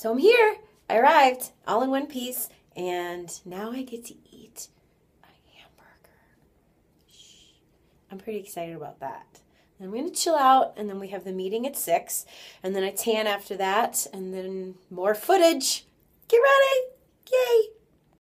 So I'm here. I arrived all in one piece, and now I get to eat a hamburger. Shh. I'm pretty excited about that. I'm going to chill out, and then we have the meeting at 6, and then I tan after that, and then more footage. Get ready!